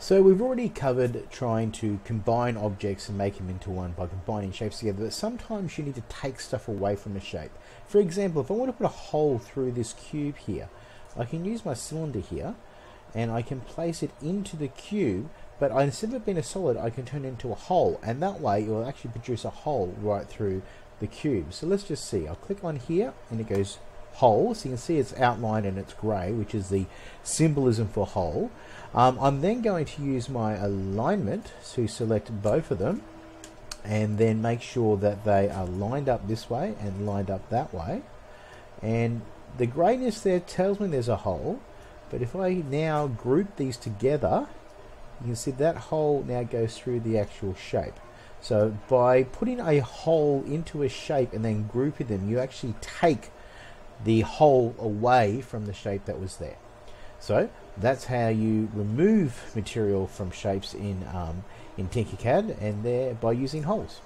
So we've already covered trying to combine objects and make them into one by combining shapes together, but sometimes you need to take stuff away from a shape. For example, if I want to put a hole through this cube here, I can use my cylinder here and I can place it into the cube, but instead of it being a solid, I can turn it into a hole, and that way it will actually produce a hole right through the cube. So let's just see. I'll click on here and it goes hole. So you can see it's outlined and it's grey, which is the symbolism for hole. Um, I'm then going to use my alignment to select both of them and then make sure that they are lined up this way and lined up that way. And the greyness there tells me there's a hole, but if I now group these together, you can see that hole now goes through the actual shape. So by putting a hole into a shape and then grouping them, you actually take the hole away from the shape that was there. So that's how you remove material from shapes in, um, in Tinkercad and there by using holes.